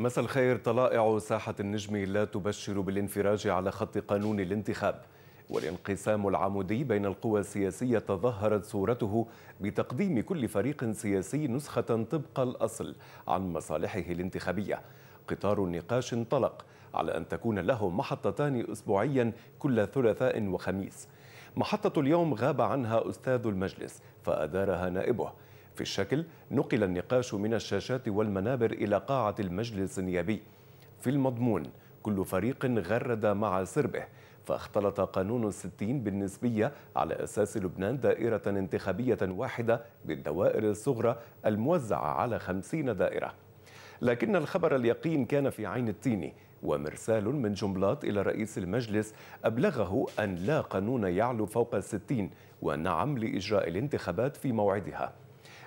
مساء الخير طلائع ساحة النجم لا تبشر بالانفراج على خط قانون الانتخاب. والانقسام العمودي بين القوى السياسية تظهرت صورته بتقديم كل فريق سياسي نسخة طبق الأصل عن مصالحه الانتخابية. قطار النقاش انطلق على أن تكون له محطتان أسبوعيا كل ثلاثاء وخميس. محطة اليوم غاب عنها أستاذ المجلس فأدارها نائبه. في الشكل نقل النقاش من الشاشات والمنابر إلى قاعة المجلس النيابي. في المضمون كل فريق غرد مع سربه فاختلط قانون الستين بالنسبية على أساس لبنان دائرة انتخابية واحدة بالدوائر الصغرى الموزعة على خمسين دائرة. لكن الخبر اليقين كان في عين التين ومرسال من جملات إلى رئيس المجلس أبلغه أن لا قانون يعلو فوق الستين ونعم لإجراء الانتخابات في موعدها.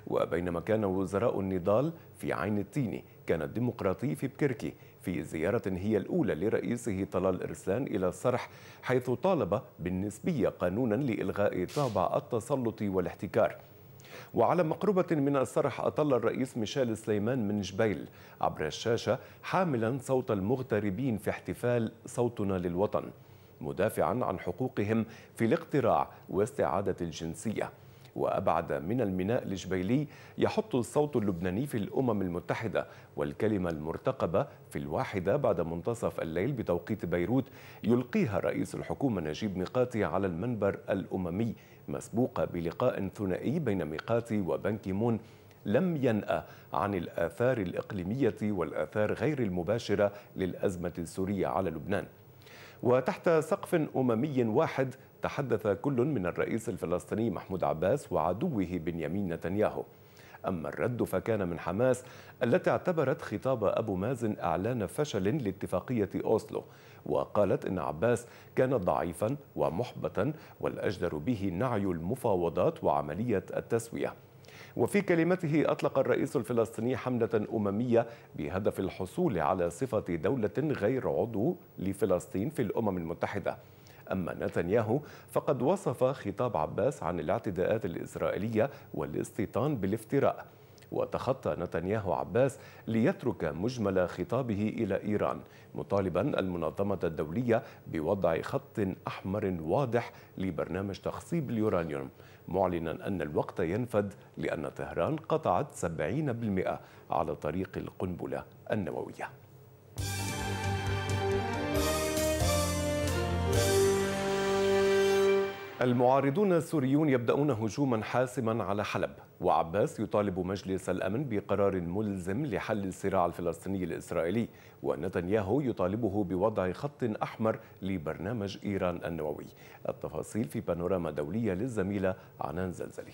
وبينما كان وزراء النضال في عين التين كان الديمقراطي في بكركي في زيارة هي الأولى لرئيسه طلال إرسلان إلى الصرح حيث طالب بالنسبية قانونا لإلغاء طابع التسلط والاحتكار. وعلى مقربة من الصرح أطل الرئيس ميشيل سليمان من جبيل عبر الشاشة حاملا صوت المغتربين في احتفال صوتنا للوطن مدافعا عن حقوقهم في الاقتراع واستعادة الجنسية. وأبعد من الميناء الجبيلي يحط الصوت اللبناني في الأمم المتحدة والكلمة المرتقبة في الواحدة بعد منتصف الليل بتوقيت بيروت يلقيها رئيس الحكومة نجيب ميقاتي على المنبر الأممي مسبوقة بلقاء ثنائي بين ميقاتي وبان كيمون. لم ينأى عن الآثار الإقليمية والآثار غير المباشرة للأزمة السورية على لبنان. وتحت سقف أممي واحد تحدث كل من الرئيس الفلسطيني محمود عباس وعدوه بنيامين نتنياهو. أما الرد فكان من حماس التي اعتبرت خطاب أبو مازن إعلان فشل لاتفاقية أوسلو وقالت إن عباس كان ضعيفا ومحبطا والأجدر به نعي المفاوضات وعملية التسوية. وفي كلمته أطلق الرئيس الفلسطيني حملة أممية بهدف الحصول على صفة دولة غير عضو لفلسطين في الأمم المتحدة. أما نتنياهو فقد وصف خطاب عباس عن الاعتداءات الإسرائيلية والاستيطان بالافتراء. وتخطى نتنياهو عباس ليترك مجمل خطابه إلى إيران مطالبا المنظمة الدولية بوضع خط أحمر واضح لبرنامج تخصيب اليورانيوم معلنا أن الوقت ينفد لأن طهران قطعت 70% على طريق القنبلة النووية. المعارضون السوريون يبدأون هجوما حاسما على حلب وعباس يطالب مجلس الأمن بقرار ملزم لحل الصراع الفلسطيني الإسرائيلي ونتنياهو يطالبه بوضع خط أحمر لبرنامج إيران النووي. التفاصيل في بانوراما دولية للزميلة عنان زلزلي.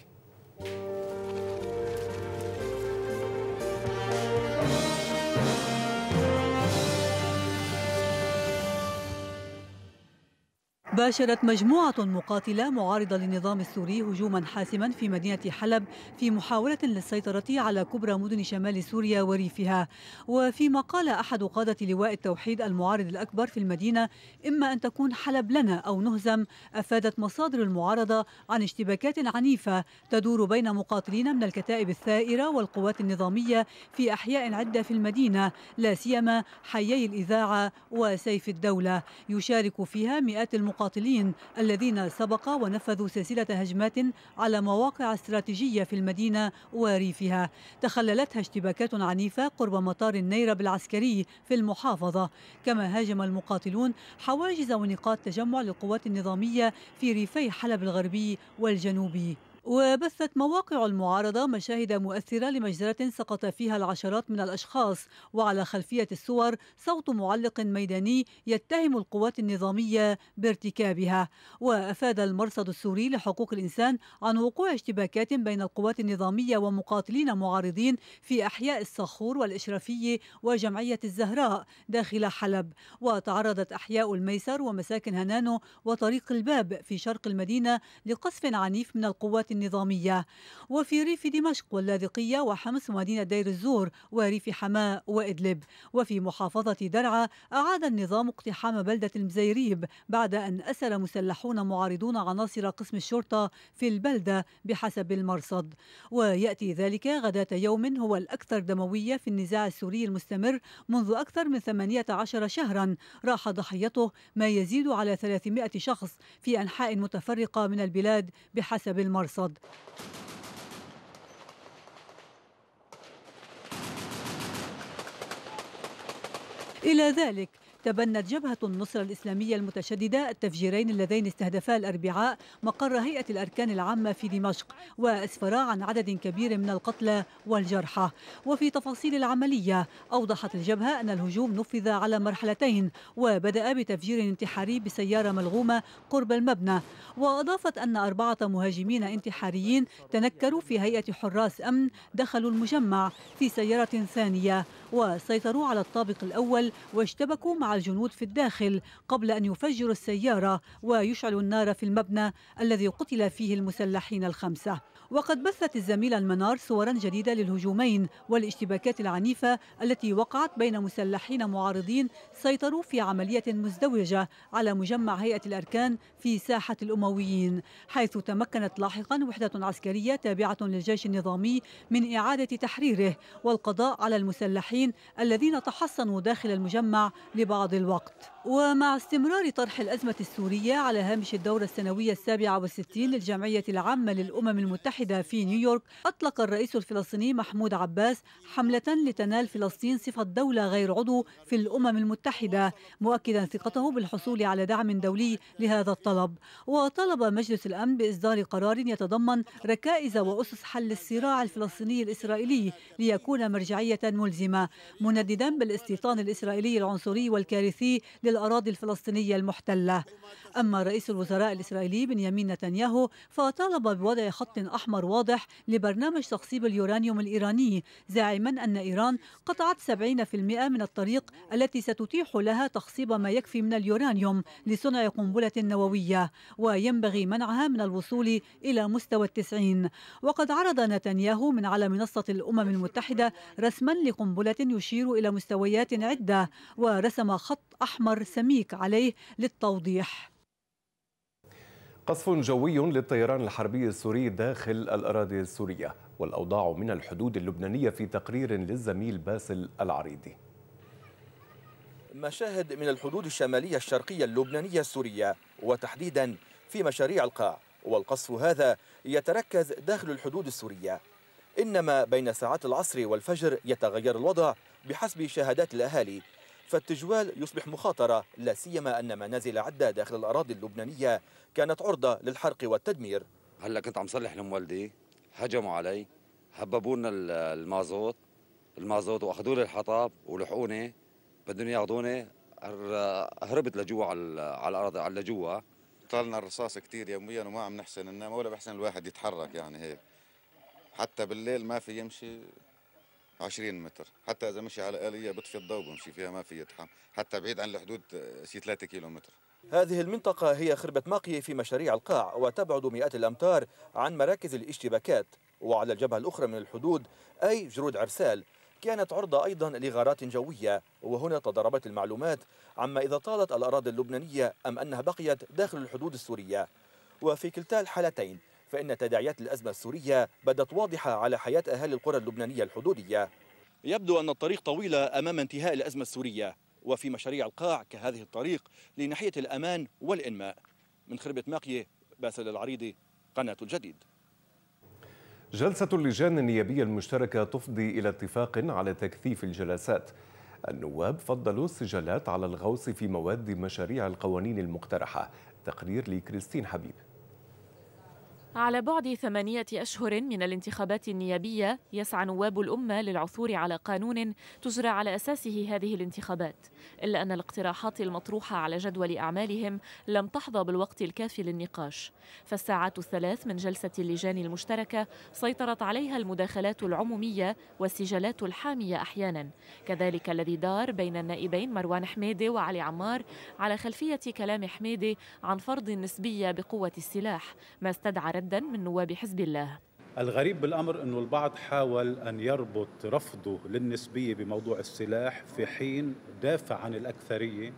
باشرت مجموعة مقاتلة معارضة للنظام السوري هجوما حاسما في مدينة حلب في محاولة للسيطرة على كبرى مدن شمال سوريا وريفها. وفيما قال أحد قادة لواء التوحيد المعارض الأكبر في المدينة إما أن تكون حلب لنا أو نهزم أفادت مصادر المعارضة عن اشتباكات عنيفة تدور بين مقاتلين من الكتائب الثائرة والقوات النظامية في أحياء عدة في المدينة لا سيما حيي الإذاعة وسيف الدولة. يشارك فيها مئات المقاتلين المقاتلين الذين سبق ونفذوا سلسلة هجمات على مواقع استراتيجية في المدينة وريفها. تخللتها اشتباكات عنيفة قرب مطار النيرب العسكري في المحافظة. كما هاجم المقاتلون حواجز ونقاط تجمع للقوات النظامية في ريفي حلب الغربي والجنوبي. وبثت مواقع المعارضة مشاهد مؤثرة لمجزرة سقط فيها العشرات من الأشخاص وعلى خلفية الصور صوت معلق ميداني يتهم القوات النظامية بارتكابها. وأفاد المرصد السوري لحقوق الإنسان عن وقوع اشتباكات بين القوات النظامية ومقاتلين معارضين في أحياء الصخور والإشرافية وجمعية الزهراء داخل حلب. وتعرضت أحياء الميسر ومساكن هنانو وطريق الباب في شرق المدينة لقصف عنيف من القوات النظامية. وفي ريف دمشق واللاذقية وحمص ومدينة دير الزور وريف حماة وإدلب. وفي محافظة درعا أعاد النظام اقتحام بلدة المزيريب بعد أن أسر مسلحون معارضون عناصر قسم الشرطة في البلدة بحسب المرصد. ويأتي ذلك غداة يوم هو الأكثر دموية في النزاع السوري المستمر منذ أكثر من 18 شهرا. راح ضحيته ما يزيد على 300 شخص في أنحاء متفرقة من البلاد بحسب المرصد. إلى ذلك تبنت جبهة النصرة الإسلامية المتشددة التفجيرين اللذين استهدفا الأربعاء مقر هيئة الأركان العامة في دمشق وأسفرا عن عدد كبير من القتلى والجرحى. وفي تفاصيل العملية أوضحت الجبهة أن الهجوم نفذ على مرحلتين وبدأ بتفجير انتحاري بسيارة ملغومة قرب المبنى. وأضافت أن أربعة مهاجمين انتحاريين تنكروا في هيئة حراس أمن دخلوا المجمع في سيارة ثانية وسيطروا على الطابق الأول واشتبكوا مع الجنود في الداخل قبل أن يفجروا السيارة ويشعلوا النار في المبنى الذي قتل فيه المسلحين الخمسة. وقد بثت الزميلة المنار صورا جديدة للهجومين والاشتباكات العنيفة التي وقعت بين مسلحين معارضين سيطروا في عملية مزدوجة على مجمع هيئة الأركان في ساحة الأمويين حيث تمكنت لاحقا وحدة عسكرية تابعة للجيش النظامي من إعادة تحريره والقضاء على المسلحين الذين تحصنوا داخل المجمع لبعض الوقت. ومع استمرار طرح الأزمة السورية على هامش الدورة السنوية السابعة والستين للجمعية العامة للأمم المتحدة في نيويورك أطلق الرئيس الفلسطيني محمود عباس حملة لتنال فلسطين صفة دولة غير عضو في الأمم المتحدة مؤكدا ثقته بالحصول على دعم دولي لهذا الطلب. وطلب مجلس الأمن بإصدار قرار يتضمن ركائز وأسس حل الصراع الفلسطيني الإسرائيلي ليكون مرجعية ملزمة منددا بالاستيطان الإسرائيلي العنصري والكارثي للأراضي الفلسطينية المحتلة. أما رئيس الوزراء الإسرائيلي بنيامين نتنياهو فطالب بوضع خط أحمر واضح لبرنامج تخصيب اليورانيوم الإيراني زاعما أن إيران قطعت 70% من الطريق التي ستتيح لها تخصيب ما يكفي من اليورانيوم لصنع قنبلة نووية وينبغي منعها من الوصول إلى مستوى التسعين. وقد عرض نتنياهو من على منصة الأمم المتحدة رسما لقنبلة يشير إلى مستويات عدة ورسم خط أحمر سميك عليه للتوضيح. قصف جوي للطيران الحربي السوري داخل الأراضي السورية والأوضاع من الحدود اللبنانية في تقرير للزميل باسل العريضي. مشاهد من الحدود الشمالية الشرقية اللبنانية السورية وتحديدا في مشاريع القاع. والقصف هذا يتركز داخل الحدود السورية. إنما بين ساعات العصر والفجر يتغير الوضع بحسب شهادات الأهالي. فالتجوال يصبح مخاطرة لا سيما أن منازل عدة داخل الأراضي اللبنانية كانت عرضة للحرق والتدمير. هلا كنت عم صلح لموالدي هجموا علي هببوا لنا المازوت المازوت وأخذوا لي الحطب ولحقوني بدهم ياخذوني هربت لجوا على على الأرض على لجوا طالنا الرصاص كثير يوميا وما عم نحسن ننام ولا بحسن الواحد يتحرك يعني هيك. حتى بالليل ما في يمشي. 20 متر. حتى إذا مشي على آلية بطفي الضوء بمشي فيها ما في يتحم. حتى بعيد عن الحدود شي 3 كيلو متر هذه المنطقة هي خربة ماقية في مشاريع القاع وتبعد مئات الأمتار عن مراكز الاشتباكات. وعلى الجبهة الأخرى من الحدود أي جرود عرسال. كانت عرضة أيضا لغارات جوية. وهنا تضاربت المعلومات عما إذا طالت الأراضي اللبنانية أم أنها بقيت داخل الحدود السورية. وفي كلتا الحالتين فإن تداعيات الأزمة السورية بدت واضحة على حياة أهالي القرى اللبنانية الحدودية. يبدو أن الطريق طويلة أمام انتهاء الأزمة السورية وفي مشاريع القاع كهذه الطريق لناحية الأمان والإنماء. من خربة ماقية باسل العريضي قناة الجديد. جلسة اللجان النيابية المشتركة تفضي إلى اتفاق على تكثيف الجلسات. النواب فضلوا السجالات على الغوص في مواد مشاريع القوانين المقترحة. تقرير لكريستين حبيب. على بعد ثمانية أشهر من الانتخابات النيابية يسعى نواب الأمة للعثور على قانون تجرى على أساسه هذه الانتخابات إلا أن الاقتراحات المطروحة على جدول أعمالهم لم تحظى بالوقت الكافي للنقاش. فالساعات الثلاث من جلسة اللجان المشتركة سيطرت عليها المداخلات العمومية والسجالات الحامية أحيانا. كذلك الذي دار بين النائبين مروان حميدة وعلي عمار على خلفية كلام حميدة عن فرض النسبية بقوة السلاح ما استدعى ردا من نواب حزب الله. الغريب بالأمر إنه البعض حاول أن يربط رفضه للنسبية بموضوع السلاح في حين دافع عن الأكثرية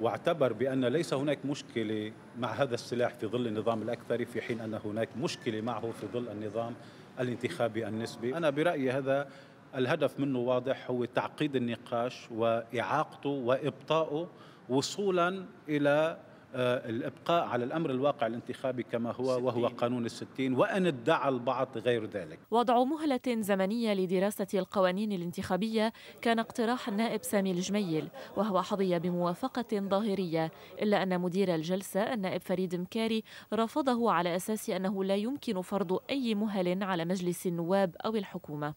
واعتبر بأن ليس هناك مشكلة مع هذا السلاح في ظل النظام الأكثري في حين أن هناك مشكلة معه في ظل النظام الانتخابي النسبي. أنا برأيي هذا الهدف منه واضح هو تعقيد النقاش وإعاقته وابطائه وصولا إلى آه، الإبقاء على الأمر الواقع الانتخابي كما هو وهو قانون الستين وأن ادعى البعض غير ذلك. وضع مهلة زمنية لدراسة القوانين الانتخابية كان اقتراح النائب سامي الجميل وهو حظي بموافقة ظاهرية إلا أن مدير الجلسة النائب فريد مكاري رفضه على أساس أنه لا يمكن فرض أي مهل على مجلس النواب أو الحكومة.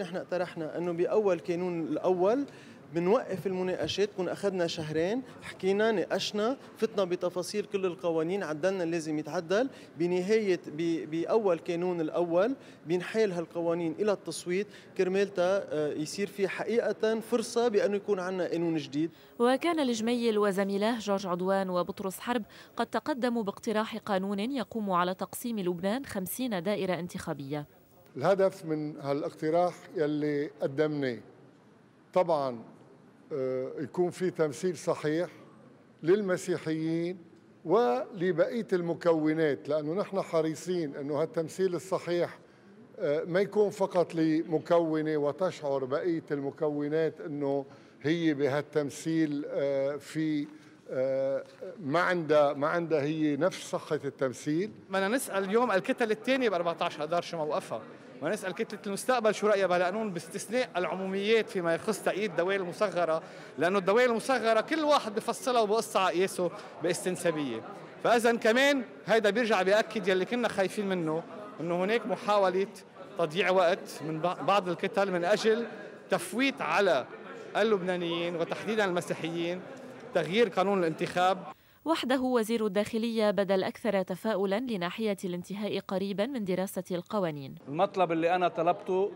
نحن اقترحنا أنه بأول كانون الأول بنوقف المناقشات كنا أخذنا شهرين حكينا ناقشنا فتنا بتفاصيل كل القوانين عدلنا اللازم يتعدل. بنهاية بأول كانون الأول بنحيل هالقوانين إلى التصويت. كرمالتا آه، يصير في حقيقة فرصة بأنه يكون عندنا قانون جديد. وكان الجميل وزميلاه جورج عدوان وبطرس حرب قد تقدموا باقتراح قانون يقوم على تقسيم لبنان خمسين دائرة انتخابية. الهدف من هالاقتراح يلي قدمناه. طبعا يكون في تمثيل صحيح للمسيحيين ولبقية المكونات لأنه نحن حريصين إنه هالتمثيل الصحيح آه، ما يكون فقط لمكونة وتشعر بقية المكونات إنه هي بهالتمثيل آه، في ما عندها ما عندها هي نفس صحة التمثيل. بدنا نسأل اليوم الكتل الثانية ب 14 اذار شو موقفها. ونسأل كتلة المستقبل شو رأيها بهالقانون باستثناء العموميات فيما يخص تأييد الدوائر المصغرة لأنه الدوائر المصغرة كل واحد بفصلها وبقصها على قياسه باستنسابية. فاذا كمان هيدا بيرجع بيأكد يلي كنا خايفين منه إنه هناك محاولة تضييع وقت من بعض الكتل من أجل تفويت على اللبنانيين وتحديدا المسيحيين تغيير قانون الانتخاب. وحده وزير الداخلية بدا الأكثر تفاؤلا لناحية الانتهاء قريبا من دراسة القوانين. المطلب اللي أنا طلبته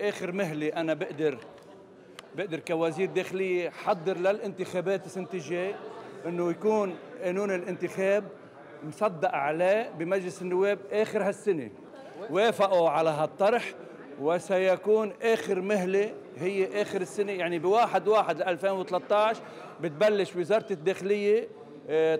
آخر مهلة أنا بقدر بقدر كوزير داخلية حضر للانتخابات السنة الجاي أنه يكون قانون الانتخاب مصدق عليه بمجلس النواب آخر هالسنة. وافقوا على هالطرح وسيكون آخر مهلة هي آخر السنة. يعني بواحد واحد 2013 بتبلش وزارة الداخلية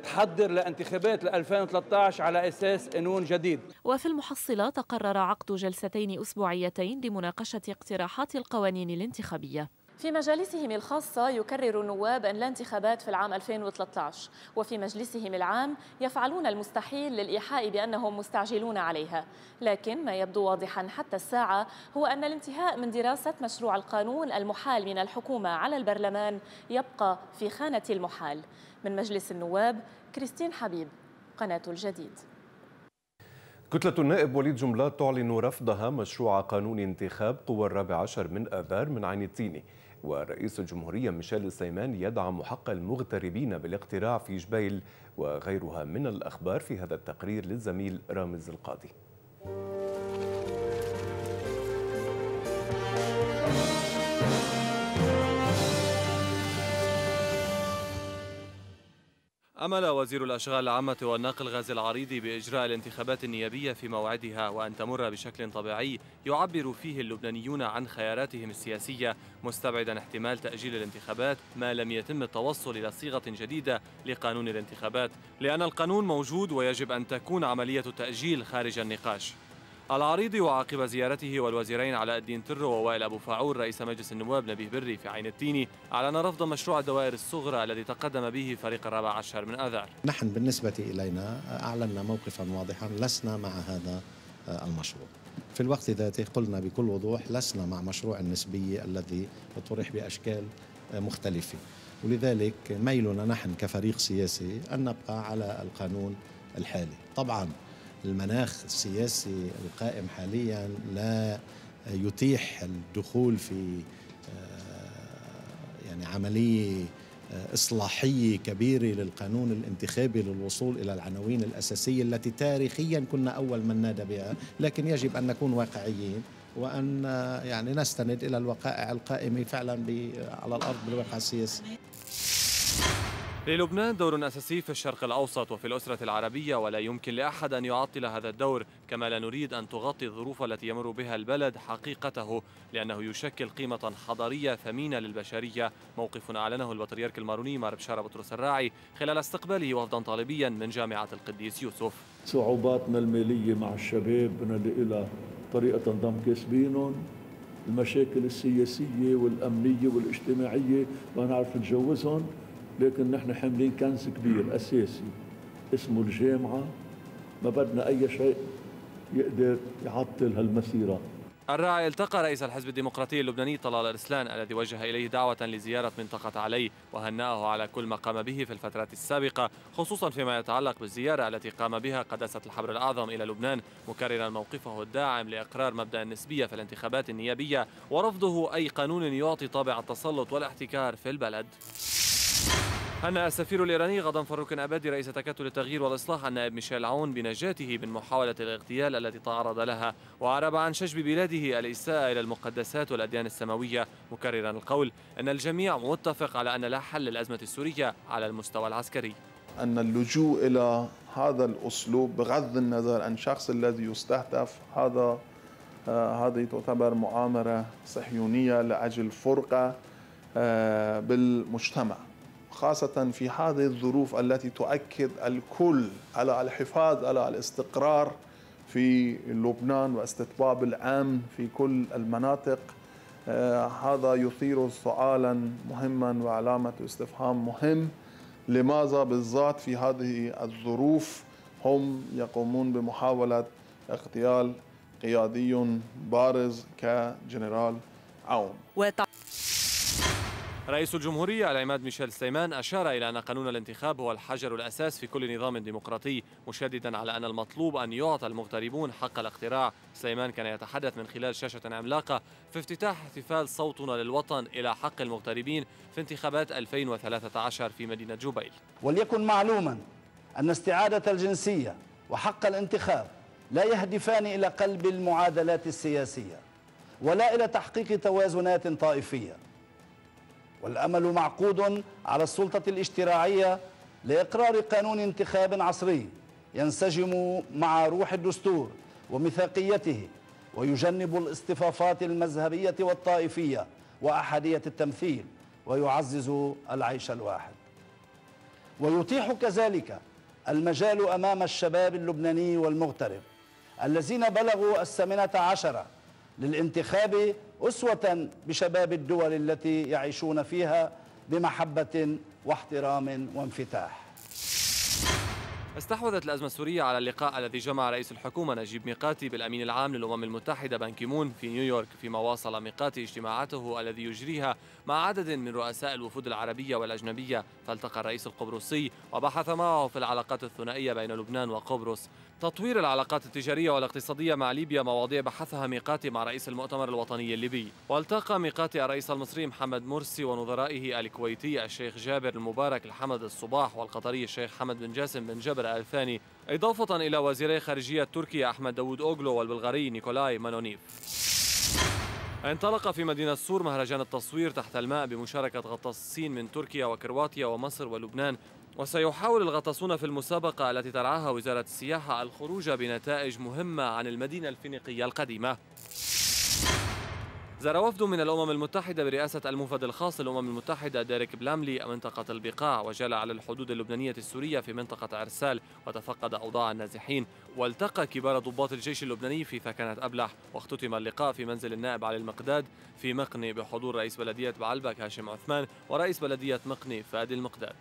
تحضر لانتخابات 2013 على أساس قانون جديد. وفي المحصلة تقرر عقد جلستين أسبوعيتين لمناقشة اقتراحات القوانين الانتخابية. في مجالسهم الخاصة يكرر النواب أن لا انتخابات في العام 2013 وفي مجلسهم العام يفعلون المستحيل للإيحاء بأنهم مستعجلون عليها. لكن ما يبدو واضحا حتى الساعة هو أن الانتهاء من دراسة مشروع القانون المحال من الحكومة على البرلمان يبقى في خانة المحال. من مجلس النواب كريستين حبيب قناة الجديد. كتلة النائب وليد جملات تعلن رفضها مشروع قانون انتخاب قوى الرابع عشر من آذار من عين التيني. ورئيس الجمهورية ميشيل السيمان يدعم حق المغتربين بالاقتراع في جبيل وغيرها من الأخبار في هذا التقرير للزميل رامز القاضي. أمل وزير الأشغال العامة والنقل غازي العريضي بإجراء الانتخابات النيابية في موعدها وأن تمر بشكل طبيعي يعبر فيه اللبنانيون عن خياراتهم السياسية مستبعدا احتمال تأجيل الانتخابات ما لم يتم التوصل إلى صيغة جديدة لقانون الانتخابات لأن القانون موجود ويجب أن تكون عملية التأجيل خارج النقاش. العريضي وعقب زيارته والوزيرين علاء الدين ترو ووائل أبو فاعول رئيس مجلس النواب نبيه بري في عين التيني أعلن رفض مشروع الدوائر الصغرى الذي تقدم به فريق الرابع عشر من آذار. نحن بالنسبة إلينا أعلنا موقفا واضحا لسنا مع هذا المشروع. في الوقت ذاته قلنا بكل وضوح لسنا مع مشروع النسبية الذي طرح بأشكال مختلفة. ولذلك ميلنا نحن كفريق سياسي أن نبقى على القانون الحالي. طبعا المناخ السياسي القائم حاليا لا يتيح الدخول في آه، يعني عملية آه، إصلاحية كبيرة للقانون الانتخابي للوصول إلى العناوين الأساسية التي تاريخيا كنا أول من نادى بها لكن يجب أن نكون واقعيين وأن آه، يعني نستند إلى الوقائع القائمة فعلا على الأرض بالواقع السياسي. للبنان دور أساسي في الشرق الأوسط وفي الأسرة العربية ولا يمكن لأحد أن يعطل هذا الدور كما لا نريد أن تغطي الظروف التي يمر بها البلد حقيقته لأنه يشكل قيمة حضارية ثمينة للبشرية. موقف أعلنه البطريرك الماروني مار بشارة بطرس الراعي خلال استقباله وفدا طالبيا من جامعة القديس يوسف. صعوباتنا المالية مع الشباب بنلقي لها طريقة نضم كاسبينهم المشاكل السياسية والأمنية والاجتماعية ما نعرف نتجوزهم. لكن نحن حاملين كنز كبير أساسي اسمه الجامعة. ما بدنا أي شيء يقدر يعطل هالمسيرة. الراعي التقى رئيس الحزب الديمقراطي اللبناني طلال أرسلان الذي وجه إليه دعوة لزيارة منطقة علي وهنأه على كل ما قام به في الفترات السابقة خصوصا فيما يتعلق بالزيارة التي قام بها قداسة الحبر الأعظم إلى لبنان مكررا موقفه الداعم لإقرار مبدأ النسبية في الانتخابات النيابية ورفضه أي قانون يعطي طابع التسلط والاحتكار في البلد. هنأ السفير الإيراني غضن فاروق أبادي رئيس تكتل التغيير والإصلاح النائب ميشيل عون بنجاته من محاولة الاغتيال التي تعرض لها وأعرب عن شجب بلاده الإساءة إلى المقدسات والأديان السماوية. مكررا القول أن الجميع متفق على أن لا حل للأزمة السورية على المستوى العسكري. أن اللجوء إلى هذا الأسلوب بغض النظر عن الشخص الذي يستهدف هذا آه هذه تعتبر مؤامرة صهيونية لأجل فرقة آه بالمجتمع. خاصة في هذه الظروف التي تؤكد الكل على الحفاظ على الاستقرار في لبنان واستتباب الأمن في كل المناطق. آه هذا يثير سؤالا مهما وعلامة استفهام مهم. لماذا بالذات في هذه الظروف هم يقومون بمحاولة اغتيال قيادي بارز كجنرال عون؟ رئيس الجمهورية العماد ميشيل سليمان أشار إلى أن قانون الانتخاب هو الحجر الأساس في كل نظام ديمقراطي مشددا على أن المطلوب أن يعطى المغتربون حق الاقتراع. سليمان كان يتحدث من خلال شاشة عملاقة في افتتاح احتفال صوتنا للوطن إلى حق المغتربين في انتخابات 2013 في مدينة جبيل. وليكن معلوما أن استعادة الجنسية وحق الانتخاب لا يهدفان إلى قلب المعادلات السياسية ولا إلى تحقيق توازنات طائفية. والأمل معقود على السلطة الاشتراعية لإقرار قانون انتخاب عصري ينسجم مع روح الدستور وميثاقيته ويجنب الاصطفافات المذهبية والطائفية وأحدية التمثيل ويعزز العيش الواحد. ويتيح كذلك المجال أمام الشباب اللبناني والمغترب الذين بلغوا الثامنة عشرة للانتخاب أسوة بشباب الدول التي يعيشون فيها بمحبة واحترام وانفتاح. استحوذت الأزمة السورية على اللقاء الذي جمع رئيس الحكومة نجيب ميقاتي بالأمين العام للأمم المتحدة بان كيمون في نيويورك فيما واصل ميقاتي اجتماعاته الذي يجريها مع عدد من رؤساء الوفود العربية والأجنبية فالتقى الرئيس القبرصي وبحث معه في العلاقات الثنائية بين لبنان وقبرص. تطوير العلاقات التجارية والاقتصادية مع ليبيا مواضيع بحثها ميقاتي مع رئيس المؤتمر الوطني الليبي. والتقى ميقاتي الرئيس المصري محمد مرسي ونظرائه الكويتي الشيخ جابر المبارك الحمد الصباح والقطري الشيخ حمد بن جاسم بن جبر آل ثاني إضافة إلى وزيري خارجية تركيا أحمد داوود أوغلو والبلغاري نيكولاي مانونيف. انطلق في مدينة سور مهرجان التصوير تحت الماء بمشاركة غطاسين من تركيا وكرواتيا ومصر ولبنان. وسيحاول الغطاسون في المسابقة التي ترعاها وزارة السياحة الخروج بنتائج مهمة عن المدينة الفينيقية القديمة. زار وفد من الأمم المتحدة برئاسة الموفد الخاص للأمم المتحدة ديريك بلاملي منطقة البقاع وجال على الحدود اللبنانية السورية في منطقة عرسال وتفقد أوضاع النازحين. والتقى كبار ضباط الجيش اللبناني في ثكنة أبلح واختتم اللقاء في منزل النائب علي المقداد في مقني بحضور رئيس بلدية بعلبك هاشم عثمان ورئيس بلدية مقني فادي المقداد.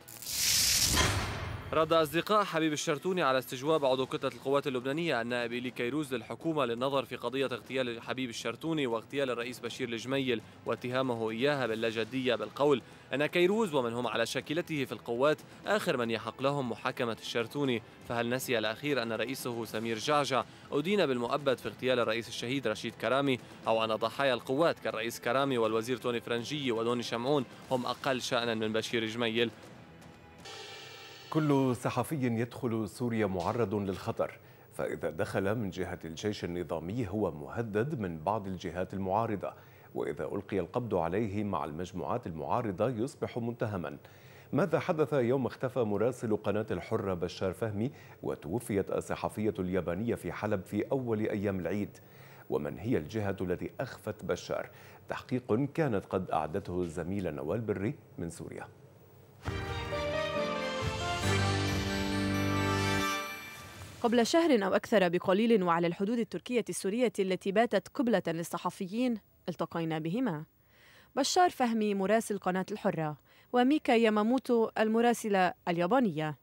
رد أصدقاء حبيب الشرتوني على استجواب عضو كتلة القوات اللبنانية النائب إلي كيروز للحكومة للنظر في قضية اغتيال حبيب الشرتوني واغتيال الرئيس بشير الجميل واتهامه إياها باللاجدية بالقول أن كيروز ومن هم على شاكلته في القوات آخر من يحق لهم محاكمة الشرتوني فهل نسي الأخير أن رئيسه سمير جعجع أدين بالمؤبد في اغتيال الرئيس الشهيد رشيد كرامي أو أن ضحايا القوات كالرئيس كرامي والوزير توني فرنجي ودوني شمعون هم أقل شأنا من بشير جميل كل صحفي يدخل سوريا معرض للخطر فإذا دخل من جهة الجيش النظامي هو مهدد من بعض الجهات المعارضة وإذا ألقي القبض عليه مع المجموعات المعارضة يصبح متهما ماذا حدث يوم اختفى مراسل قناة الحرة بشار فهمي وتوفيت الصحفية اليابانية في حلب في أول أيام العيد؟ ومن هي الجهة التي أخفت بشار؟ تحقيق كانت قد أعدته الزميلة نوال بري من سوريا. قبل شهر أو أكثر بقليل وعلى الحدود التركية السورية التي باتت قبلة للصحفيين التقينا بهما. بشار فهمي مراسل قناة الحرة وميكا ياماموتو المراسلة اليابانية.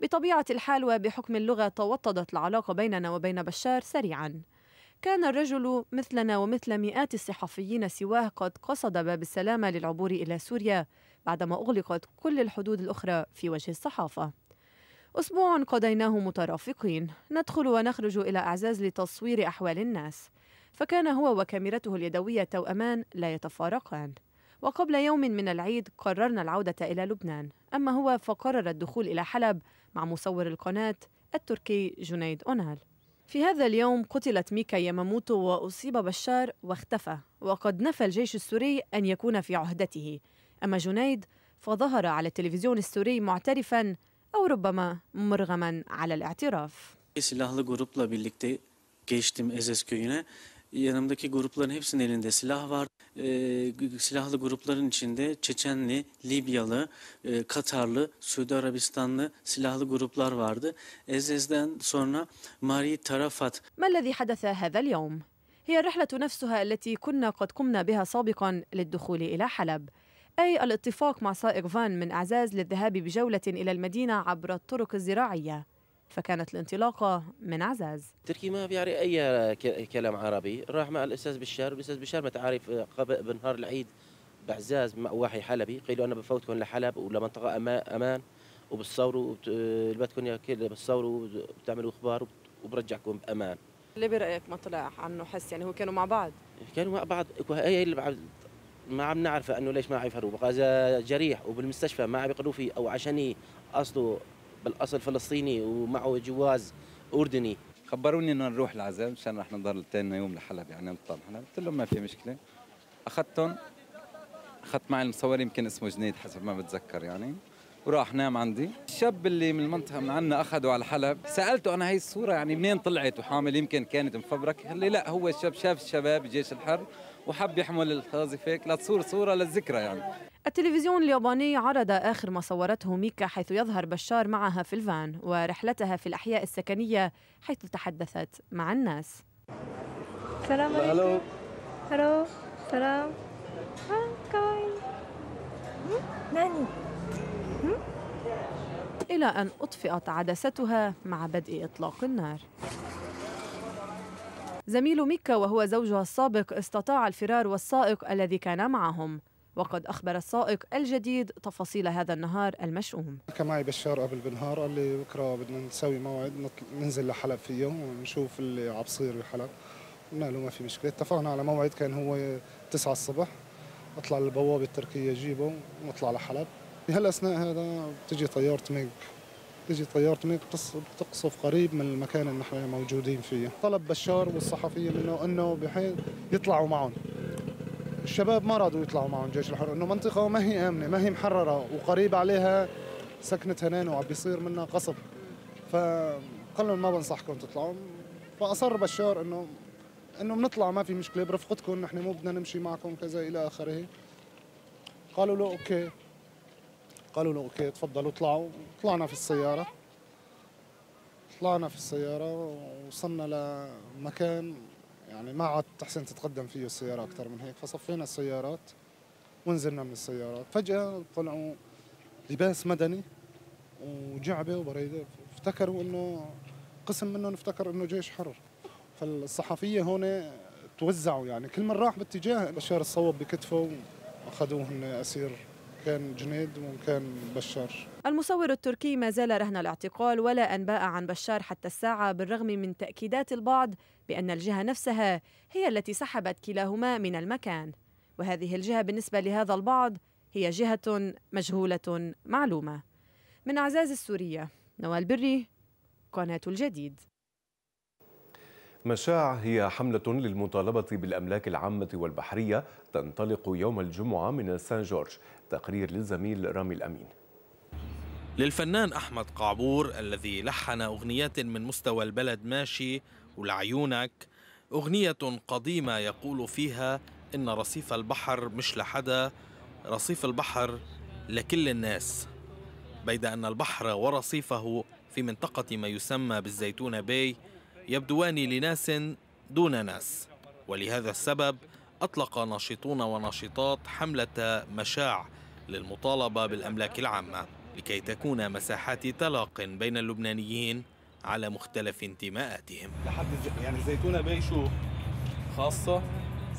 بطبيعة الحال وبحكم اللغة توطدت العلاقة بيننا وبين بشار سريعا. كان الرجل مثلنا ومثل مئات الصحفيين سواه قد قصد باب السلامة للعبور إلى سوريا بعدما أغلقت كل الحدود الأخرى في وجه الصحافة. أسبوع قضيناه مترافقين ندخل ونخرج إلى أعزاز لتصوير أحوال الناس. فكان هو وكاميرته اليدوية توأمان لا يتفارقان. وقبل يوم من العيد قررنا العودة إلى لبنان. أما هو فقرر الدخول إلى حلب مع مصور القناة التركي جنيد أونال. في هذا اليوم قتلت ميكا ياماموتو وأصيب بشار واختفى. وقد نفى الجيش السوري أن يكون في عهدته. أما جنيد فظهر على التلفزيون السوري معترفا أو ربما مرغما على الاعتراف Silahlı grupla birlikte geçtim Ezes köyüne. Yanımdaki grupların hepsinin elinde silah var. Ee, silahlı grupların içinde Çeçenli, Libyalı, e, Katarlı, Suudi Arabistanlı silahlı gruplar vardı. Ezez'den sonra Mari Tarafat ما الذي حدث هذا اليوم؟ هي الرحلة نفسها التي كنا قد قمنا بها سابقا للدخول إلى حلب أي الاتفاق مع سائق فان من أعزاز للذهاب بجولة إلى المدينة عبر الطرق الزراعية فكانت الانطلاقة من عزاز تركي ما بيعرف أي ك- كلام عربي. راح مع الأستاذ بشار الاستاذ بشار ما تعرف قبل بنهار العيد بعزاز مع واحد حلبي. قيلوا أنا بفوتكم لحلب ولمنطقة أما- أمان وبتصوروا وبت- اللي بدكم اياه كله بتصوروا وبتعملوا أخبار وبت- وبرجعكم بأمان. ليه برأيك ما طلع عنه حس يعني هو كانوا مع بعض؟ كانوا مع بعض. هي اللي بعد ما عم نعرفه إنه ليش ما عم يفروا بقى جريح وبالمستشفى ما عم يقروا فيه أو عشاني أصله بالأصل فلسطيني ومعه جواز أردني. خبروني إنه نروح العزاء مشان رح نضل ثاني يوم لحلب يعني نطلع. حلب قلت لهم ما في مشكلة. أخذتهم أخذت معي المصور يمكن اسمه جنيد حسب ما بتذكر يعني وراح نام عندي. الشاب اللي من المنطقة من عنا اخذه على حلب سألته أنا هي الصورة يعني منين طلعت وحامل؟ يمكن كانت مفبرك قال لي لا هو الشاب شاف الشباب بجيش الحر وحب يحمل هيك لتصور صورة للذكرى يعني. التلفزيون الياباني عرض آخر ما صورته ميكا حيث يظهر بشار معها في الفان ورحلتها في الأحياء السكنية حيث تحدثت مع الناس. السلام عليكم. Hello. Hello. سلام かわいい. 何. إلى أن أطفئت عدستها مع بدء إطلاق النار. زميل ميكا وهو زوجها السابق استطاع الفرار والسائق الذي كان معهم. وقد أخبر السائق الجديد تفاصيل هذا النهار المشؤوم. كان معي بشار قبل بالنهار قال لي بكرة بدنا نسوي موعد ننزل لحلب فيه ونشوف اللي عم بصير بحلب قلنا له ما في مشكلة. اتفقنا على موعد كان هو 9 الصبح. أطلع للبوابة التركية جيبه ونطلع لحلب. بهالأثناء هذا بتجي طيارة ميج تجي بتص- بتقصف قريب من المكان اللي نحن موجودين فيه. طلب بشار والصحفية منه إنه بحيث يطلعوا معهم. الشباب ما رادوا يطلعوا معهم جيش الحر إنه منطقة ما هي آمنة ما هي محررة وقريب عليها سكنة هنان وعم بيصير منها قصف فقال لهم ما بنصحكم تطلعوا. فأصر بشار انه إنه بنطلع ما في مشكلة برفقتكم نحن مو بدنا نمشي معكم كذا إلى آخره. قالوا له okay. قالوا له okay تفضلوا اطلعوا. طلعنا في السيارة. طلعنا في السيارة ووصلنا لمكان يعني ما عاد تحسن تتقدم فيه السيارة أكثر من هيك. فصفينا السيارات ونزلنا من السيارات. فجأة طلعوا لباس مدني وجعبة وبريدة. افتكروا إنه قسم منهم افتكر إنه جيش حر. فالصحفية هون توزعوا يعني كل من راح باتجاه بشار الصوب بكتفه وأخذوه هن أسير كان جنيد وكان بشار. المصور التركي ما زال رهن الاعتقال ولا أنباء عن بشار حتى الساعة بالرغم من تأكيدات البعض بأن الجهة نفسها هي التي سحبت كلاهما من المكان. وهذه الجهة بالنسبة لهذا البعض هي جهة مجهولة معلومة. من أعزاز السورية نوال بري قناة الجديد. مشاع هي حملة للمطالبة بالأملاك العامة والبحرية تنطلق يوم الجمعة من سان جورج تقرير للزميل رامي الأمين. للفنان أحمد قعبور الذي لحن أغنيات من مستوى البلد ماشي ولعيونك أغنية قديمة يقول فيها إن رصيف البحر مش لحدا رصيف البحر لكل الناس. بيد أن البحر ورصيفه في منطقة ما يسمى بالزيتونة باي يبدوان لناس دون ناس. ولهذا السبب أطلق ناشطون وناشطات حملة مشاع للمطالبة بالأملاك العامة لكي تكون مساحات تلاق بين اللبنانيين على مختلف انتماءاتهم. لحد يعني الزيتونة باي شو؟ خاصة؟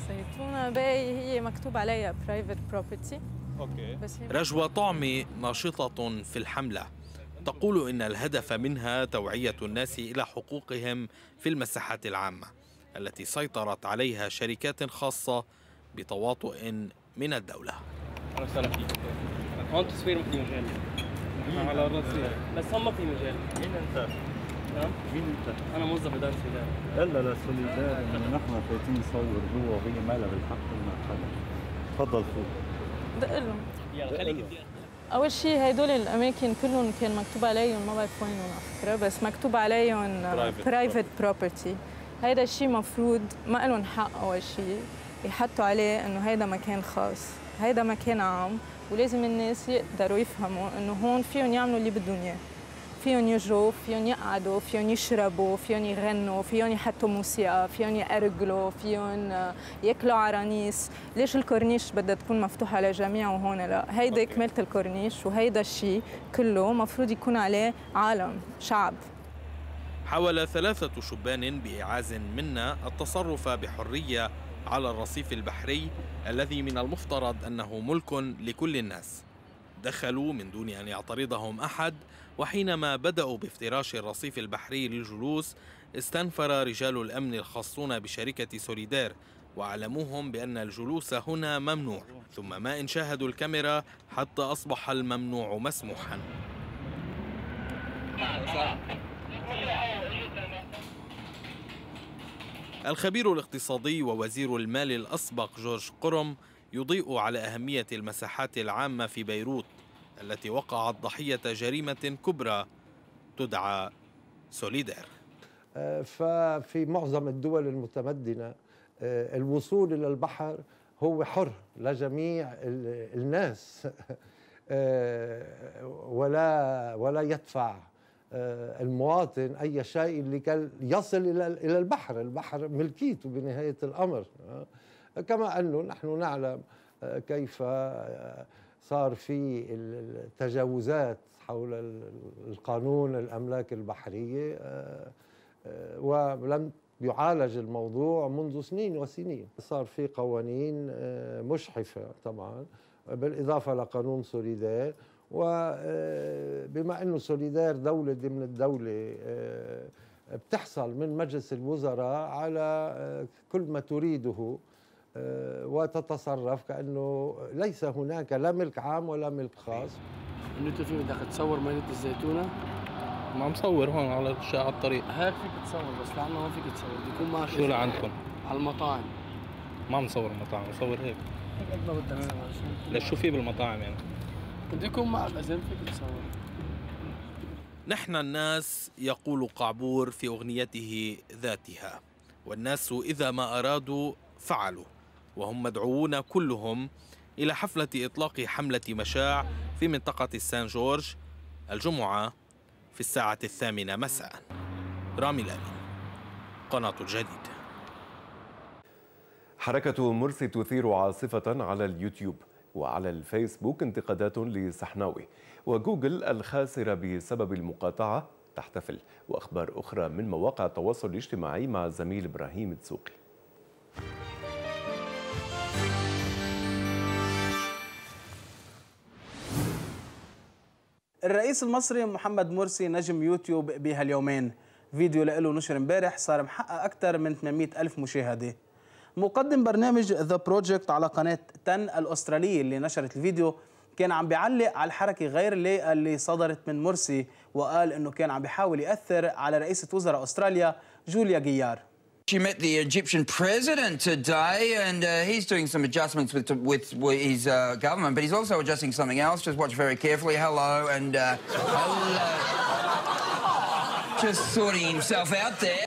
زيتونة باي هي مكتوب عليها private property رجوة طعمي ناشطة في الحملة. تقول إن الهدف منها توعية الناس إلى حقوقهم في المساحات العامة التي سيطرت عليها شركات خاصة بتواطؤ من الدولة هون تصوير في مجال نحن على الرصيف بس هون ما في مجال مين انت؟ مين انت؟ أنا موظف اداره سودان الا لا سوليدار نحن فايتين نصور جوا وهي ما لها بالحق حدا تفضل فوق دق لهم يلا خليك أول شيء هدول الأماكن كلهم كان مكتوب عليهم ما بعرف وينهم على فكره بس مكتوب عليهم private property هيدا الشيء مفروض ما لهم حق أول شيء يحطوا عليه إنه هيدا مكان خاص هيدا مكان عام ولازم الناس يقدروا يفهموا إنه هون فيهم يعملوا اللي بدهم إياه. فيهم يجروا فيهم يقعدوا فيهم يشربوا فيهم يغنوا فيهم يحطوا موسيقى فيهم يأرجلوا فيهم آه، ياكلوا عرانيس. ليش الكورنيش بدها تكون مفتوحة للجميع وهون؟ لا هيدا كمالة الكورنيش وهيدا الشيء كله مفروض يكون عليه عالم شعب. حاول ثلاثة شبان بإعاز منا التصرف بحرية على الرصيف البحري الذي من المفترض أنه ملك لكل الناس. دخلوا من دون أن يعترضهم أحد وحينما بدأوا بافتراش الرصيف البحري للجلوس استنفر رجال الأمن الخاصون بشركة سوليدار وأعلموهم بأن الجلوس هنا ممنوع. ثم ما إن شاهدوا الكاميرا حتى أصبح الممنوع مسموحا. الخبير الاقتصادي ووزير المال الأسبق جورج قرم يضيء على أهمية المساحات العامة في بيروت. التي وقعت ضحية جريمة كبرى تدعى سوليدار ففي معظم الدول المتمدنة آه، الوصول إلى البحر هو حر لجميع ال- الناس. آه، ولا ولا يدفع آه، المواطن أي شيء لكي يصل إلى إلى البحر. البحر ملكيته بنهاية الأمر. آه، كما أنه نحن نعلم آه، كيف آه، صار في ال- التجاوزات حول ال- القانون الأملاك البحرية آه، آه، ولم يعالج الموضوع منذ سنين وسنين. صار في قوانين آه، مشحفة طبعا بالإضافة لقانون سوليدار وبما أنه سوليدار دولة ضمن الدولة آه، بتحصل من مجلس الوزراء على كل ما تريده. وتتصرف كأنه ليس هناك لا ملك عام ولا ملك خاص. أنت في بدك تصور مدينه الزيتونه ما مصور هون على الشارع على الطريق. هيك فيك تصور بس لعنا ما فيك تصور. بده يكون معك شو لعندكم؟ على المطاعم. ما مصور المطاعم مصور هيك. هيك قد ما بدنا ليش شو في بالمطاعم يعني؟ بده يكون معك اذن فيك تصور. نحن الناس يقول قعبور في أغنيته ذاتها والناس إذا ما أرادوا فعلوا. وهم مدعوون كلهم إلى حفلة إطلاق حملة مشاع في منطقة السان جورج الجمعة في الساعة الثامنة مساء. رامي الأمين قناة الجديد. حركة مرسي تثير عاصفة على اليوتيوب وعلى الفيسبوك انتقادات لسحناوي وجوجل الخاسرة بسبب المقاطعة تحتفل وأخبار أخرى من مواقع التواصل الاجتماعي مع الزميل إبراهيم الدسوقي الرئيس المصري محمد مرسي نجم يوتيوب بهاليومين. فيديو له نشر امبارح صار محقق أكثر من 800 ألف مشاهدة. مقدم برنامج The Project على قناة Ten الأسترالية اللي نشرت الفيديو كان عم بيعلق على الحركة غير اللائقة اللي صدرت من مرسي وقال إنه كان عم بيحاول يأثر على رئيسة وزراء أستراليا جوليا جيلارد. She met the Egyptian president today, and uh, he's doing some adjustments with with, with his uh, government, but he's also adjusting something else. Just watch very carefully. Hello, and uh, I'll, uh, just sorting himself out there.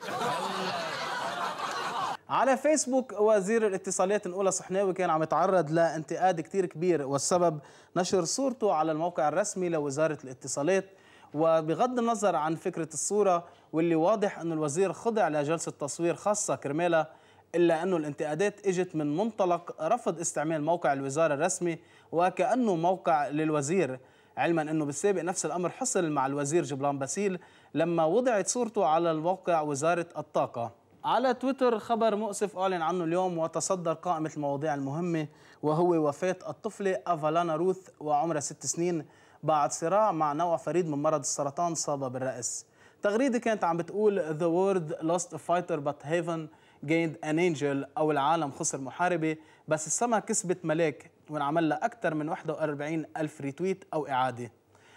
على فيسبوك وزير الاتصالات نقول صحناوي كان عم يتعرض لانتقاد كتير كبير والسبب نشر صورته على الموقع الرسمي لوزارة الاتصالات وبغض النظر عن فكرة الصورة واللي واضح أنه الوزير خضع لجلسة تصوير خاصة كرمالها إلا أنه الانتقادات إجت من منطلق رفض استعمال موقع الوزارة الرسمي وكأنه موقع للوزير علما أنه بالسابق نفس الأمر حصل مع الوزير جبلان باسيل لما وضعت صورته على الموقع وزارة الطاقة. على تويتر خبر مؤسف أعلن عنه اليوم وتصدر قائمة المواضيع المهمة وهو وفاة الطفلة أفالانا روث وعمرها ست سنين بعد صراع مع نوع فريد من مرض السرطان صابها بالرأس. تغريدة كانت عم بتقول The world lost a fighter but heaven gained an angel أو العالم خسر محاربة بس السما كسبت ملاك وانعمل لها أكثر من 41 ألف retweet أو إعادة.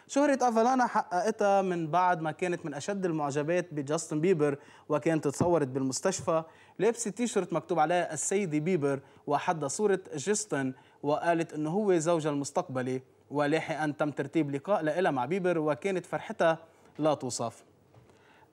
شهرة أفالانا حققتها من بعد ما كانت من أشد المعجبات بجاستن بيبر وكانت تصورت بالمستشفى. لابسة تيشرت مكتوب عليها السيدة بيبر وحدها صورة جاستن وقالت إنه هو زوجها المستقبلي. ولاحقا تم ترتيب لقاء لها مع بيبر وكانت فرحتها لا توصف.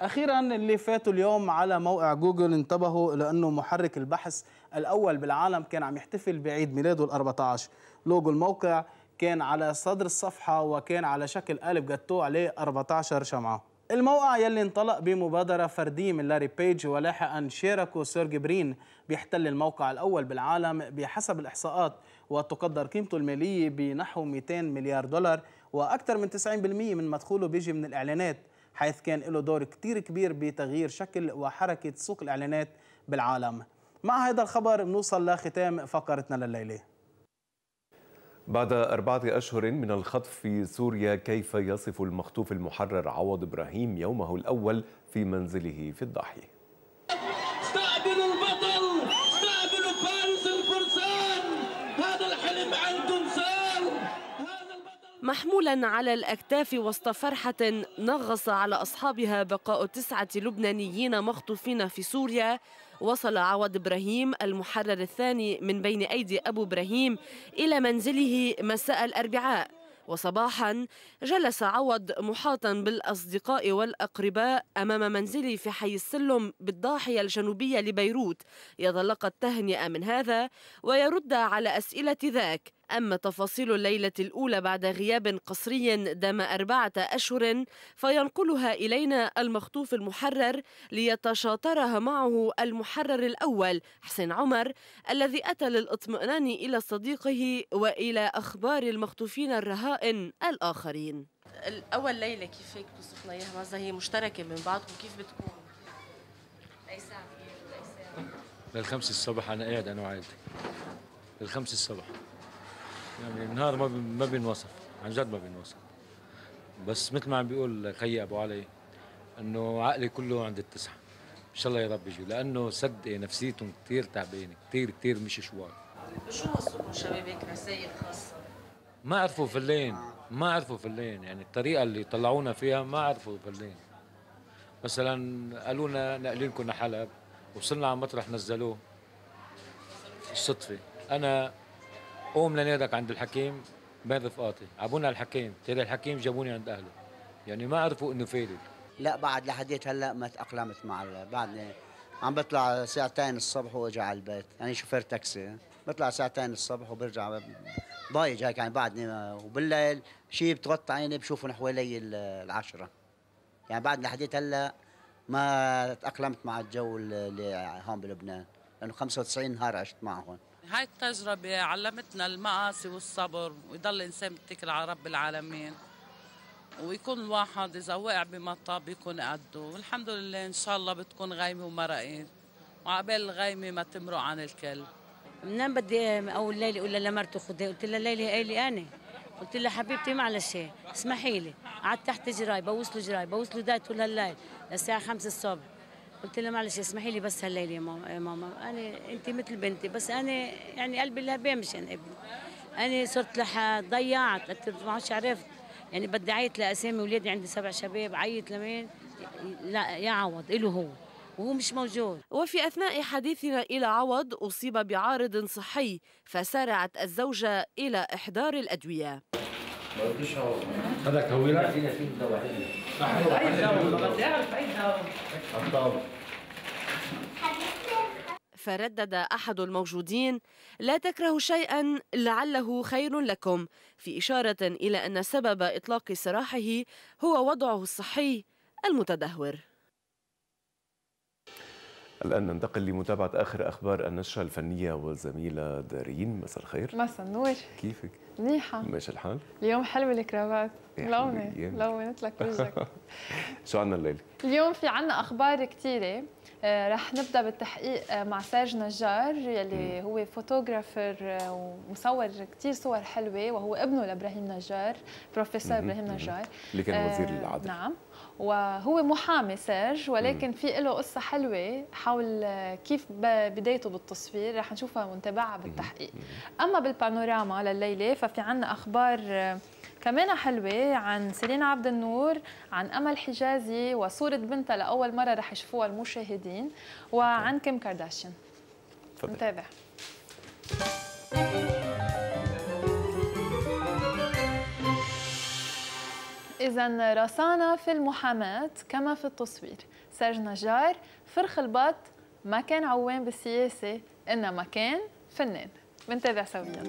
أخيرا اللي فاتوا اليوم على موقع جوجل انتبهوا لأنه محرك البحث الأول بالعالم كان عم يحتفل بعيد ميلاده ال14 لوجو الموقع كان على صدر الصفحة وكان على شكل قالب جاتو عليه 14 شمعة. الموقع يلي انطلق بمبادرة فردية من لاري بيج ولاحقا شاركوا سيرجي برين بيحتل الموقع الأول بالعالم بحسب الإحصاءات وتقدر قيمته المالية بنحو 200 مليار دولار وأكثر من 90% من مدخوله بيجي من الإعلانات حيث كان له دور كتير كبير بتغيير شكل وحركة سوق الإعلانات بالعالم. مع هذا الخبر بنوصل لختام فقرتنا لليلة. بعد أربعة أشهر من الخطف في سوريا كيف يصف المخطوف المحرر عوض إبراهيم يومه الأول في منزله في الضاحية استقبلوا البطل! استقبلوا فارس الفرسان! هذا الحلم عندهم صار محمولا على الأكتاف وسط فرحة نغص على أصحابها بقاء تسعة لبنانيين مخطوفين في سوريا. وصل عوض إبراهيم المحرر الثاني من بين أيدي أبو إبراهيم إلى منزله مساء الأربعاء. وصباحا جلس عوض محاطا بالأصدقاء والأقرباء أمام منزله في حي السلم بالضاحية الجنوبية لبيروت. يتلقى التهنئة من هذا ويرد على أسئلة ذاك. أما تفاصيل الليلة الأولى بعد غياب قصري دام أربعة أشهر فينقلها إلينا المخطوف المحرر ليتشاطرها معه المحرر الأول حسين عمر الذي أتى للإطمئنان إلى صديقه وإلى أخبار المخطوفين الرهائن الآخرين. الأول ليلة كيف هيك توصف لنا إياها هي مشتركة من بعضكم كيف بتكون؟ أي ساعة للخمس الصبح أنا قاعد أنا وعائلتي للخمس الصبح. يعني النهار ما ما بينوصف عن جد ما بينوصف. بس مثل ما عم بيقول خيي أبو علي إنه عقلي كله عند التسعة. إن شاء الله يا رب يجوا لأنه صدق نفسيتهم كثير تعبانة كثير كثير مش شوال. شو وصلوا الشباب هيك رسائل خاصة؟ ما عرفوا فلين ما عرفوا فلين يعني الطريقة اللي طلعونا فيها ما عرفوا فلين مثلا قالوا لنا ناقلينكم حلب وصلنا على مطرح نزلوه. الصدفه أنا قوم لنادك عند الحكيم بين رفقاتي عبونا الحكيم ترى الحكيم جابوني عند أهله. يعني ما عرفوا إنه فالل لا بعد لحديت هلأ ما تأقلمت مع بعدني عم بطلع ساعتين الصبح وأجي على البيت. يعني شوفير تاكسي. بطلع ساعتين الصبح وبرجع ضايج هيك يعني بعدني وبالليل شيء بتغطى عيني بشوفه نحوالي العشرة. يعني بعد لحديت هلأ ما تأقلمت مع الجو اللي هون بلبنان. لأنه 95 نهار عشت معهم. هاي التجربة علمتنا المقاسي والصبر ويضل الإنسان متكل على رب العالمين. ويكون الواحد إذا وقع بمطب يكون قده. والحمد لله إن شاء الله بتكون غايمة ومرقين. وعقبال الغايمة ما تمرق عن الكل. منين بدي أول ليلة أقول لها مرته خدي قلت لها ليلى هي لي أنا. قلت لها حبيبتي معلش اسمحي لي. قعدت تحت جراي بوص له جراي بوص له دايت طول هالليل للساعة 5 الصبح. قلت لها معلش اسمحي لي بس هالليله يا ماما أنا انت مثل بنتي بس أنا يعني قلبي لها مشان ابني أنا صرت لح ضيعت ما عادش عرفت. يعني بدي عيط لأسامي اولادي عندي سبع شباب عيط لمين؟ لا يا عوض له هو. وهو مش موجود. وفي أثناء حديثنا إلى عوض أصيب بعارض صحي فسارعت الزوجة إلى إحضار الأدوية. هذاك هويلك؟ فردد أحد الموجودين لا تكرهوا شيئا لعله خير لكم. في إشارة إلى أن سبب إطلاق سراحه هو وضعه الصحي المتدهور. الآن ننتقل لمتابعة آخر أخبار النشرة الفنية والزميلة دارين. مساء الخير. مساء النور. كيفك؟ منيحة. ماشي الحال؟ اليوم حلوة الكرافات. حلوة. لونت لك وجهك. شو عنا الليلة؟ اليوم في عنا أخبار كثيرة رح نبدأ بالتحقيق آه، مع سيرج نجار يلي هو فوتوغرافر آه، ومصور كثير صور حلوة وهو ابنه لإبراهيم نجار بروفيسور. إبراهيم. نجار. اللي كان وزير آه، العدل. نعم. وهو محامي سيرج ولكن في له قصة حلوة حول آه، كيف بدايته بالتصوير. رح نشوفها ونتابعها بالتحقيق. أما بالبانوراما لليلة ففي عنا أخبار آه، كمان حلوة عن سيلين عبد النور عن أمل حجازي وصورة بنتها لأول مرة رح يشوفوها المشاهدين وعن كيم كارداشيان. نتابع. إذا راسانا في المحاماة كما في التصوير. سيرج نجار فرخ البط ما كان عوام بالسياسة إنما كان فنان. بنتابع سويا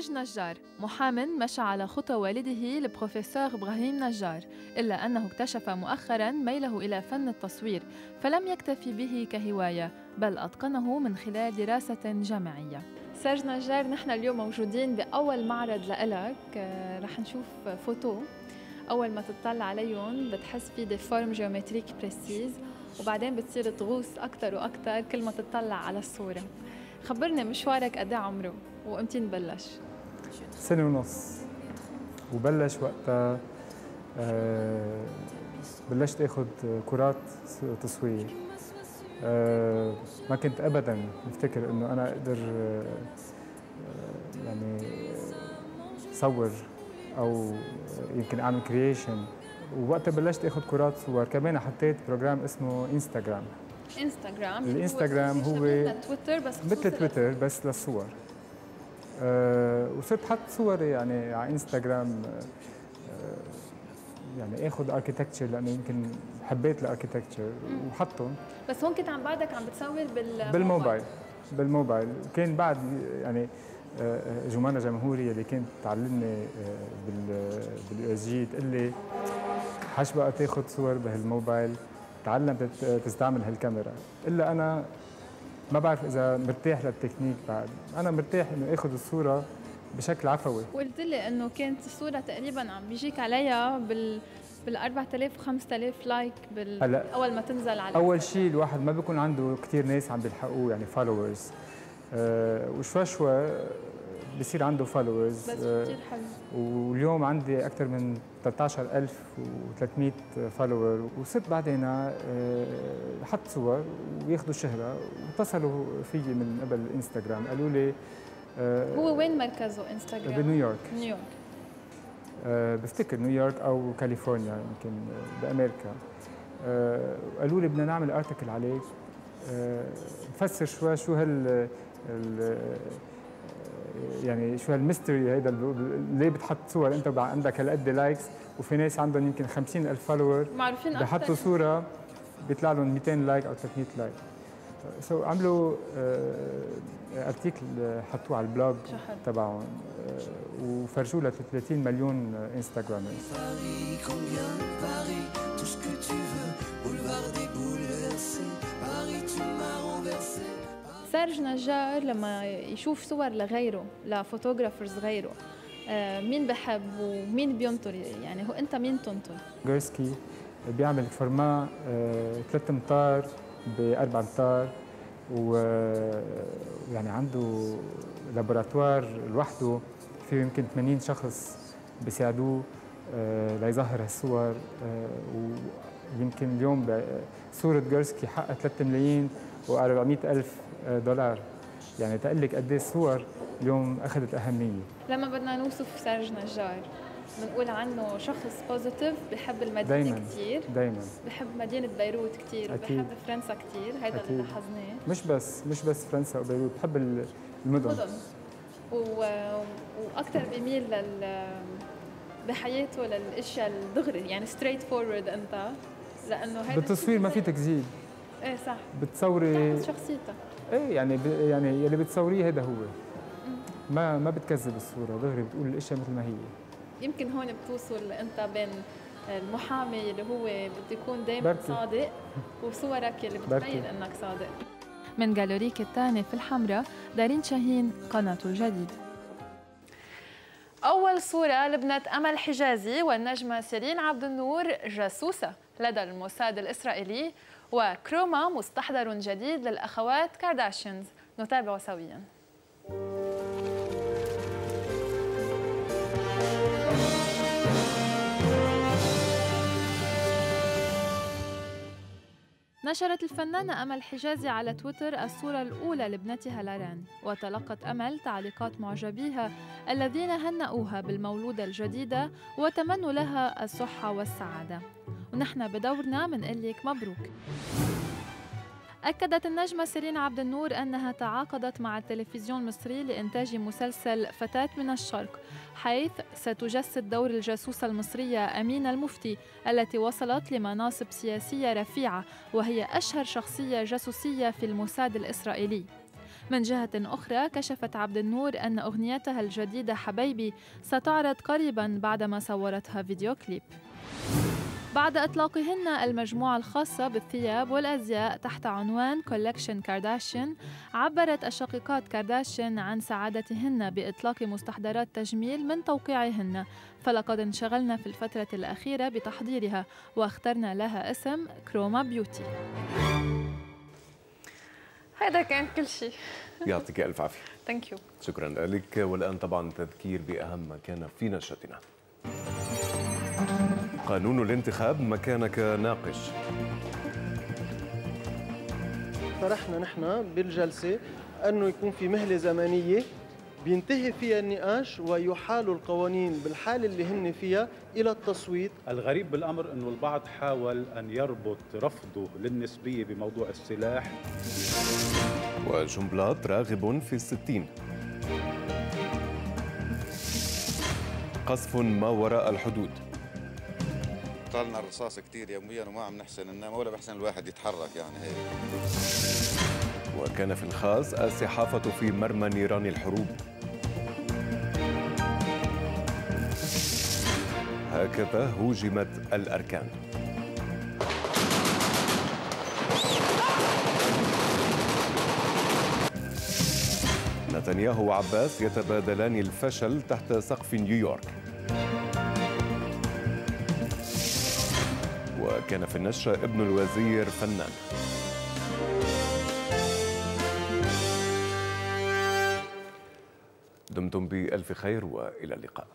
سيرج نجار محام مشى على خطى والده البروفيسور إبراهيم نجار إلا أنه اكتشف مؤخرا ميله إلى فن التصوير فلم يكتفي به كهواية بل أتقنه من خلال دراسة جامعية. سيرج نجار نحن اليوم موجودين بأول معرض لإلك. آه، رح نشوف photos. أول ما تطلع عليهم بتحس في des formes géométriques précises وبعدين بتصير تغوص أكتر وأكتر كل ما تطلع على الصورة. خبرني مشوارك قد إيه عمره وامتى نبلش؟ سنة ونص. وبلش وقتها آه، بلشت آخذ كورات تصوير. آه، ما كنت ابدا مفتكر إنه أنا أقدر آه، يعني صور أو يمكن أعمل création ووقتها بلشت آخذ كورات صور. كمان حطيت programme اسمه انستغرام انستغرام الانستغرام هو مثل تويتر بس مثل تويتر بس للصور. أه وصرت حط صوري يعني على انستغرام أه يعني آخذ architecture لأنه يمكن حبيت ال architecture وحطهم. بس هون كنت عم بعدك عم بتصور بال بالموبايل. بالموبايل. وكان بعد يعني آه، جمانة جمهوري اللي كانت تعلمني آه، بال بال USJ تقول لي حش بقى تاخذ صور بهالموبايل. تعلم تت- تستعمل هالكاميرا. إلا أنا ما بعرف إذا مرتاح للتكنيك بعد. أنا مرتاح إنه آخذ الصورة بشكل عفوي. وقلت لي إنه كانت الصورة تقريبا عم بيجيك عليها بال بال 4000 و 5000 like بال هلا أول ما تنزل على أول شيء الواحد ما بيكون عنده كثير ناس عم بيلحقوه يعني followers أه وشوي شوي بصير عنده followers بس كثير حلو واليوم عندي أكثر من 13300 follower وصرت بعدين آه، حط صور وياخذوا شهره واتصلوا فيي من قبل انستغرام قالوا لي آه، هو وين مركزه انستغرام؟ بنيويورك. نيويورك آه، بفتكر نيويورك أو كاليفورنيا يمكن بأمريكا آه، قالوا لي بدنا نعمل article عليك آه، نفسر شوي شو هال ال- يعني شو هال mystery هيدا اللي- ليه بتحط صور أنت عندك هالقد likes وفي ناس عندهم يمكن 50 ألف follower معروفين أكتر. بحطوا صورة بيطلع لهم 200 like أو 300 like so عملوا article حطوه على ال blog. تبعهم آه، وفرجوه ل 30 مليون bouleversés, Paris tu m'as renversé. سيرج نجار لما يشوف صور لغيره ل photographers غيره آه، مين بحب ومين بينطر؟ يعني هو أنت مين تنطر؟ جيرسكي بيعمل فورما ثلاث أمتار بأربع أمتار ويعني عنده لابوراتوار لوحده فيه يمكن 80 شخص بيساعدوه آه، ليظهر هالصور آه، يمكن اليوم صورة جيرسكي حقها 3 ملايين و400 ألف دولار. يعني تقلك قد إيه الصور اليوم أخذت أهمية. لما بدنا نوصف سيرج نجار بنقول عنه شخص positive بحب المدينة دايما كثير دايما. بحب مدينة بيروت كثير. بحب فرنسا كثير هيدا اللي. لاحظناه. مش بس مش بس فرنسا وبيروت بحب ال- المدن. مدن و... وأكثر بيميل لل بحياته للأشياء الدغري يعني straightforward أنت. لأنه هيدا بالتصوير ما في تكذيب إيه صح. بتصوري شخصيتك. إيه يعني ب... يعني يلي بتصوريه هذا هو. ما ما بتكذب الصورة دغري بتقول الاشياء مثل ما هي. يمكن هون بتوصل أنت بين المحامي اللي هو بده يكون دائما. صادق وصورك اللي. بتبين إنك صادق. من جالوريك الثاني في الحمراء دارين شاهين قناة الجديد أول صورة لبنت أمل حجازي والنجمة سيرين عبد النور جاسوسة لدى الموساد الإسرائيلي. وكروما مستحضر جديد للأخوات كارداشيانز. نتابع سوياً. نشرت الفنانة أمل حجازي على تويتر الصورة الأولى لابنتها لاران وتلقت أمل تعليقات معجبيها الذين هنأوها بالمولودة الجديدة وتمنوا لها الصحة والسعادة. ونحن بدورنا منقول لك مبروك. أكدت النجمة سيرين عبد النور أنها تعاقدت مع التلفزيون المصري لإنتاج مسلسل فتاة من الشرق حيث ستجسد دور الجاسوسة المصرية أمينة المفتي التي وصلت لمناصب سياسية رفيعة وهي أشهر شخصية جاسوسية في الموساد الإسرائيلي. من جهة أخرى كشفت عبد النور أن أغنيتها الجديدة حبيبي ستعرض قريبا بعدما صورتها فيديو كليب. بعد إطلاقهن المجموعة الخاصة بالثياب والأزياء تحت عنوان collection كارداشيان عبرت الشقيقات كارداشيان عن سعادتهن بإطلاق مستحضرات تجميل من توقيعهن. فلقد انشغلنا في الفترة الأخيرة بتحضيرها واخترنا لها اسم Khroma Beauty هذا كان كل شيء يعطيك ألف عافية. ثانك يو شكرا لك. والآن طبعا تذكير بأهم ما كان في نشرتنا. قانون الانتخاب مكانك ناقش. طرحنا نحن بالجلسة أنه يكون في مهلة زمنية بينتهي فيها النقاش ويحال القوانين بالحالة اللي هن فيها إلى التصويت. الغريب بالأمر أنه البعض حاول أن يربط رفضه للنسبية بموضوع السلاح. وجنبلاط راغب في الستين. قصف ما وراء الحدود. طالنا الرصاص كتير يوميا وما عم نحسن ننام ولا بحسن الواحد يتحرك يعني هيك. وكان في الخاص الصحافة في مرمى نيران الحروب. هكذا هوجمت الأركان. نتنياهو وعباس يتبادلان الفشل تحت سقف نيويورك. وكان في النشر ابن الوزير فنان. دمتم بألف خير وإلى اللقاء.